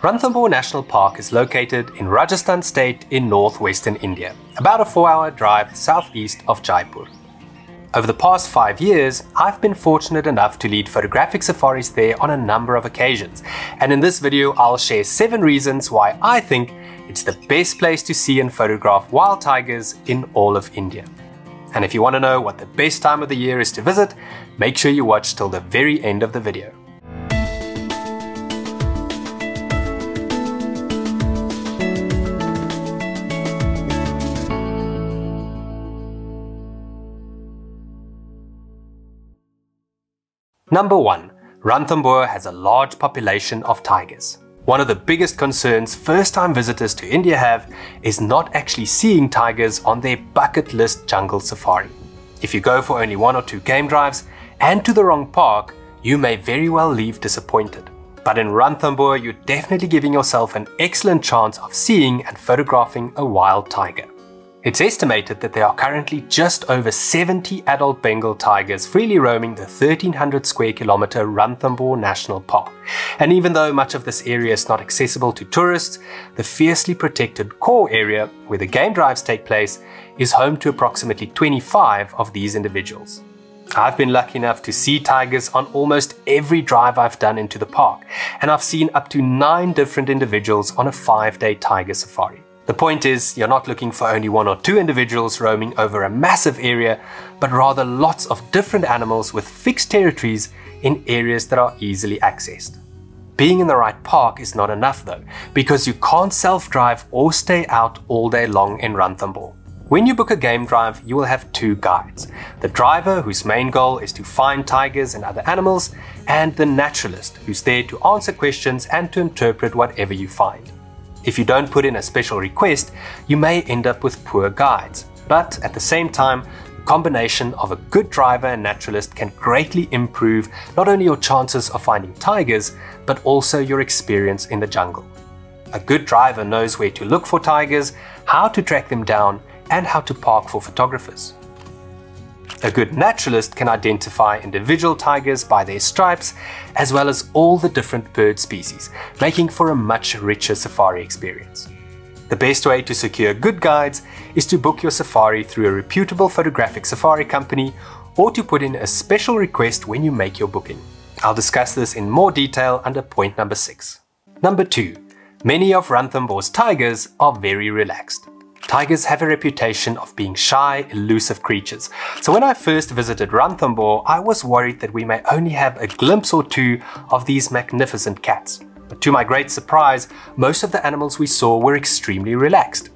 Ranthambore National Park is located in Rajasthan state in northwestern India, about a 4-hour drive southeast of Jaipur. Over the past 5 years, I've been fortunate enough to lead photographic safaris there on a number of occasions, and in this video I'll share 7 reasons why I think it's the best place to see and photograph wild tigers in all of India. And if you want to know what the best time of the year is to visit, make sure you watch till the very end of the video. Number 1. Ranthambore has a large population of tigers. One of the biggest concerns first-time visitors to India have is not actually seeing tigers on their bucket list jungle safari. If you go for only one or two game drives and to the wrong park, you may very well leave disappointed. But in Ranthambore, you're definitely giving yourself an excellent chance of seeing and photographing a wild tiger. It's estimated that there are currently just over 70 adult Bengal tigers freely roaming the 1300 square kilometer Ranthambore National Park. And even though much of this area is not accessible to tourists, the fiercely protected core area where the game drives take place is home to approximately 25 of these individuals. I've been lucky enough to see tigers on almost every drive I've done into the park, and I've seen up to nine different individuals on a five day tiger safari. The point is, you're not looking for only one or two individuals roaming over a massive area, but rather lots of different animals with fixed territories in areas that are easily accessed. Being in the right park is not enough though, because you can't self-drive or stay out all day long in Ranthambore. When you book a game drive, you will have two guides. The driver, whose main goal is to find tigers and other animals, and the naturalist, who's there to answer questions and to interpret whatever you find. If you don't put in a special request, you may end up with poor guides. But at the same time, the combination of a good driver and naturalist can greatly improve not only your chances of finding tigers, but also your experience in the jungle. A good driver knows where to look for tigers, how to track them down, and how to park for photographers. A good naturalist can identify individual tigers by their stripes, as well as all the different bird species, making for a much richer safari experience. The best way to secure good guides is to book your safari through a reputable photographic safari company or to put in a special request when you make your booking. I'll discuss this in more detail under point number 6. Number 2. Many of Ranthambore's tigers are very relaxed. Tigers have a reputation of being shy, elusive creatures. So when I first visited Ranthambore, I was worried that we may only have a glimpse or two of these magnificent cats. But to my great surprise, most of the animals we saw were extremely relaxed.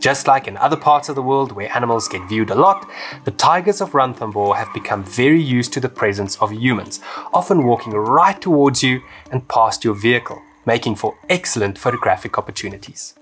Just like in other parts of the world where animals get viewed a lot, the tigers of Ranthambore have become very used to the presence of humans, often walking right towards you and past your vehicle, making for excellent photographic opportunities.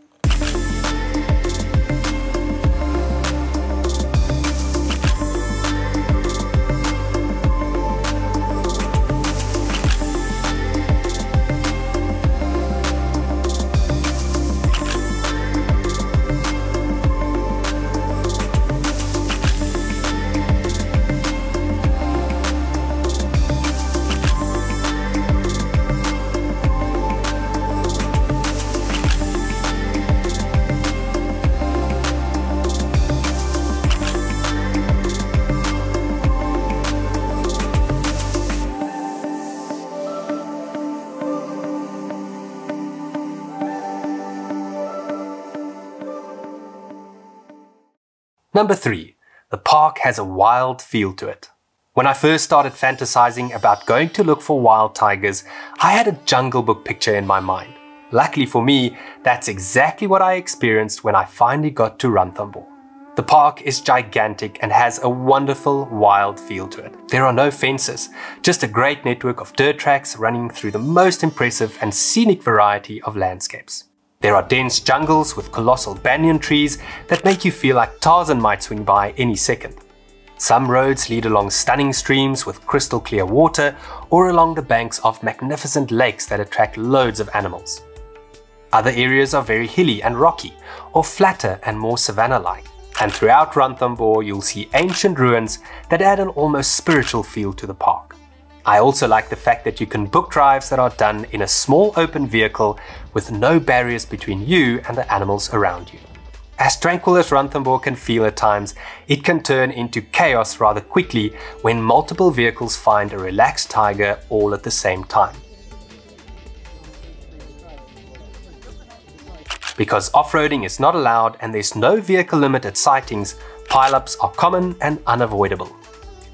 Number 3. The park has a wild feel to it. When I first started fantasizing about going to look for wild tigers, I had a Jungle Book picture in my mind. Luckily for me, that's exactly what I experienced when I finally got to Ranthambore. The park is gigantic and has a wonderful wild feel to it. There are no fences, just a great network of dirt tracks running through the most impressive and scenic variety of landscapes. There are dense jungles with colossal banyan trees that make you feel like Tarzan might swing by any second. Some roads lead along stunning streams with crystal clear water or along the banks of magnificent lakes that attract loads of animals. Other areas are very hilly and rocky, or flatter and more savanna-like. And throughout Ranthambore you'll see ancient ruins that add an almost spiritual feel to the park. I also like the fact that you can book drives that are done in a small open vehicle with no barriers between you and the animals around you. As tranquil as Ranthambore can feel at times, it can turn into chaos rather quickly when multiple vehicles find a relaxed tiger all at the same time. Because off-roading is not allowed and there's no vehicle limit at sightings, pileups are common and unavoidable.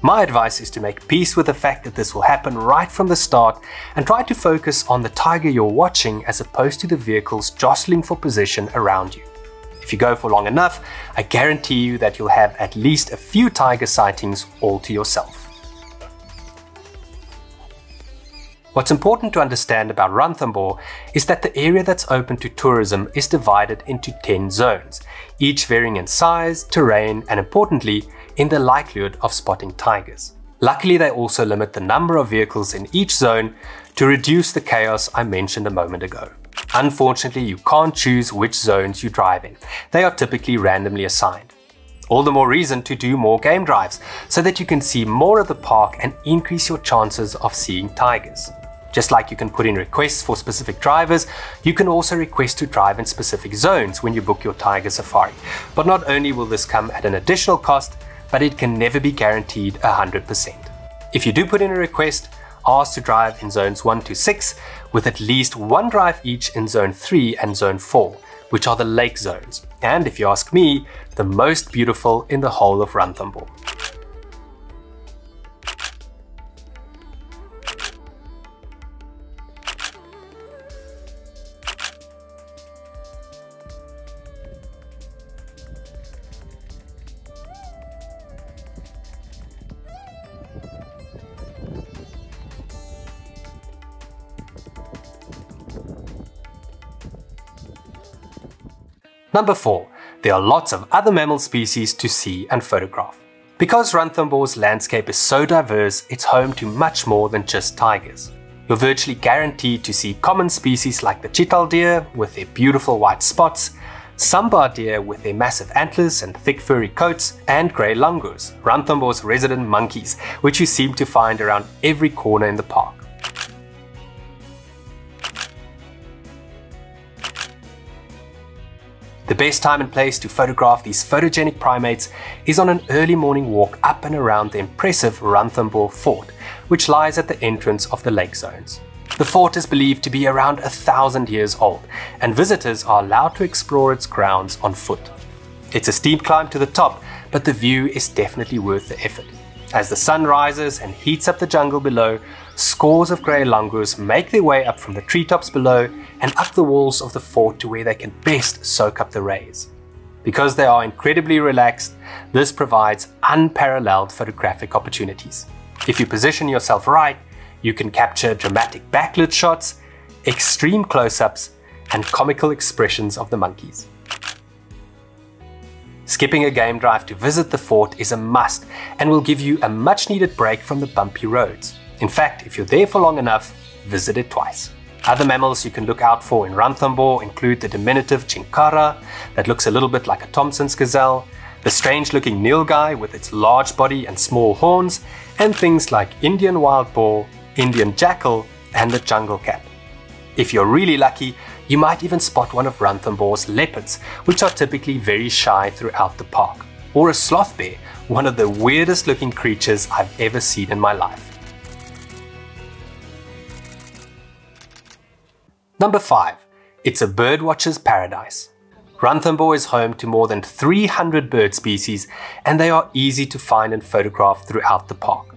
My advice is to make peace with the fact that this will happen right from the start and try to focus on the tiger you're watching as opposed to the vehicles jostling for position around you. If you go for long enough, I guarantee you that you'll have at least a few tiger sightings all to yourself. What's important to understand about Ranthambore is that the area that's open to tourism is divided into 10 zones, each varying in size, terrain, and importantly, in the likelihood of spotting tigers. Luckily, they also limit the number of vehicles in each zone to reduce the chaos I mentioned a moment ago. Unfortunately, you can't choose which zones you drive in. They are typically randomly assigned. All the more reason to do more game drives, so that you can see more of the park and increase your chances of seeing tigers. Just like you can put in requests for specific drivers, you can also request to drive in specific zones when you book your Tiger Safari. But not only will this come at an additional cost, but it can never be guaranteed 100%. If you do put in a request, ask to drive in zones 1 to 6, with at least one drive each in zone 3 and zone 4, which are the lake zones, and if you ask me, the most beautiful in the whole of Ranthambore. Number 4. There are lots of other mammal species to see and photograph. Because Ranthambore's landscape is so diverse, it's home to much more than just tigers. You're virtually guaranteed to see common species like the chital deer with their beautiful white spots, sambar deer with their massive antlers and thick furry coats, and grey langurs, Ranthambore's resident monkeys, which you seem to find around every corner in the park. The best time and place to photograph these photogenic primates is on an early morning walk up and around the impressive Ranthambore Fort, which lies at the entrance of the lake zones. The fort is believed to be around a thousand years old, and visitors are allowed to explore its grounds on foot. It's a steep climb to the top, but the view is definitely worth the effort. As the sun rises and heats up the jungle below, scores of grey langurs make their way up from the treetops below and up the walls of the fort to where they can best soak up the rays. Because they are incredibly relaxed, this provides unparalleled photographic opportunities. If you position yourself right, you can capture dramatic backlit shots, extreme close-ups, and comical expressions of the monkeys. Skipping a game drive to visit the fort is a must and will give you a much needed break from the bumpy roads. In fact, if you're there for long enough, visit it twice. Other mammals you can look out for in Ranthambore include the diminutive chinkara that looks a little bit like a Thomson's gazelle, the strange looking nilgai with its large body and small horns, and things like Indian wild boar, Indian jackal, and the jungle cat. If you're really lucky, you might even spot one of Ranthambore's leopards, which are typically very shy throughout the park, or a sloth bear, one of the weirdest looking creatures I've ever seen in my life. Number 5. It's a birdwatcher's paradise. Ranthambore is home to more than 300 bird species and they are easy to find and photograph throughout the park.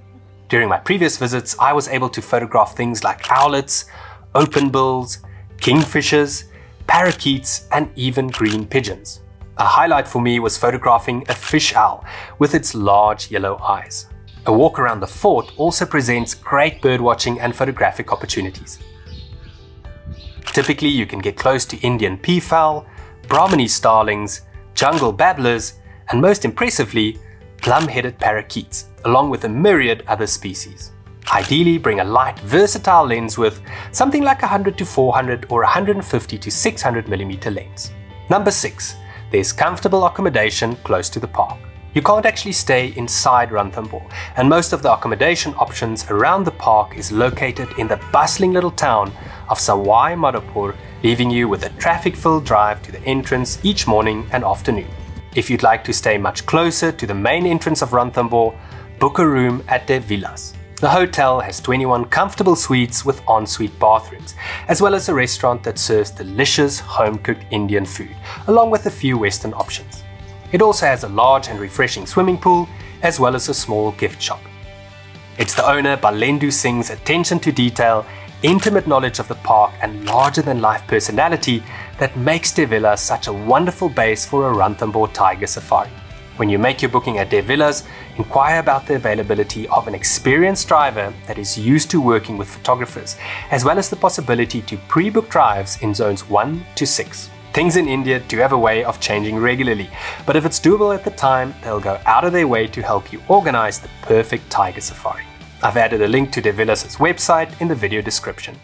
During my previous visits, I was able to photograph things like owlets, open bills, kingfishers, parakeets, and even green pigeons. A highlight for me was photographing a fish owl with its large yellow eyes. A walk around the fort also presents great birdwatching and photographic opportunities. Typically, you can get close to Indian peafowl, Brahminy starlings, jungle babblers, and most impressively, plum-headed parakeets, along with a myriad other species. Ideally, bring a light, versatile lens with something like 100 to 400 or 150 to 600 mm lens. Number 6. There's comfortable accommodation close to the park. You can't actually stay inside Ranthambore, and most of the accommodation options around the park is located in the bustling little town of Sawai Madhopur, leaving you with a traffic-filled drive to the entrance each morning and afternoon. If you'd like to stay much closer to the main entrance of Ranthambore, book a room at Dev Vilas. The hotel has 21 comfortable suites with ensuite bathrooms, as well as a restaurant that serves delicious home-cooked Indian food, along with a few Western options. It also has a large and refreshing swimming pool, as well as a small gift shop. It's the owner Balendu Singh's attention to detail, intimate knowledge of the park and larger-than-life personality that makes Dev Vilas such a wonderful base for a Ranthambore Tiger Safari. When you make your booking at Dev Vilas, inquire about the availability of an experienced driver that is used to working with photographers, as well as the possibility to pre-book drives in zones 1 to 6. Things in India do have a way of changing regularly, but if it's doable at the time, they'll go out of their way to help you organize the perfect tiger safari. I've added a link to Dev Vilas' website in the video description.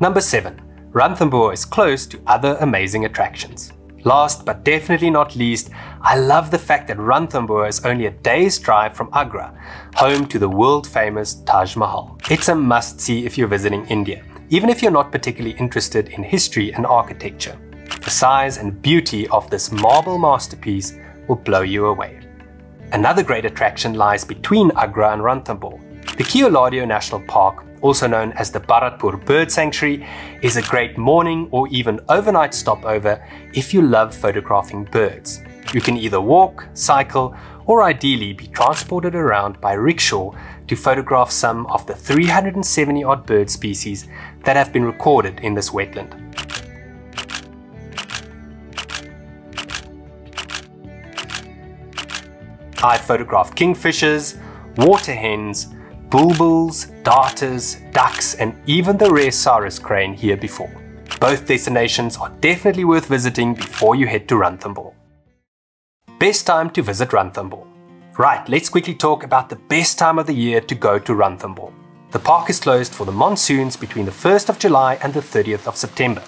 Number 7. Ranthambore is close to other amazing attractions. Last but definitely not least, I love the fact that Ranthambore is only a day's drive from Agra, home to the world famous Taj Mahal. It's a must see if you're visiting India, even if you're not particularly interested in history and architecture. The size and beauty of this marble masterpiece will blow you away. Another great attraction lies between Agra and Ranthambore. The Keoladeo National Park also known as the Bharatpur Bird Sanctuary, is a great morning or even overnight stopover if you love photographing birds. You can either walk, cycle, or ideally be transported around by rickshaw to photograph some of the 370 odd bird species that have been recorded in this wetland. I've photographed kingfishers, water hens, bulbuls, darters, ducks and even the rare Sarus crane here before. Both destinations are definitely worth visiting before you head to Ranthambore. Best time to visit Ranthambore. Right, let's quickly talk about the best time of the year to go to Ranthambore. The park is closed for the monsoons between the 1st of July and the 30th of September.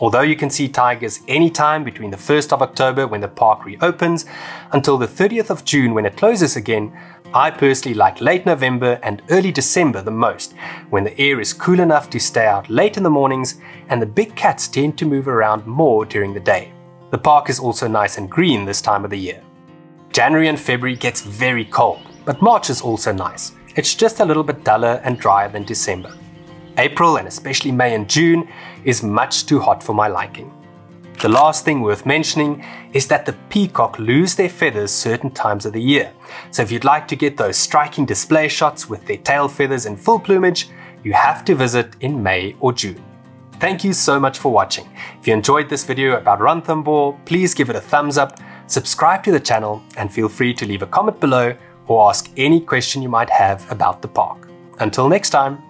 Although you can see tigers anytime between the 1st of October when the park reopens until the 30th of June when it closes again, I personally like late November and early December the most, when the air is cool enough to stay out late in the mornings and the big cats tend to move around more during the day. The park is also nice and green this time of the year. January and February gets very cold, but March is also nice. It's just a little bit duller and drier than December. April and especially May and June is much too hot for my liking. The last thing worth mentioning is that the peacock lose their feathers certain times of the year. So if you'd like to get those striking display shots with their tail feathers in full plumage, you have to visit in May or June. Thank you so much for watching. If you enjoyed this video about Ranthambore, please give it a thumbs up, subscribe to the channel, and feel free to leave a comment below or ask any question you might have about the park. Until next time.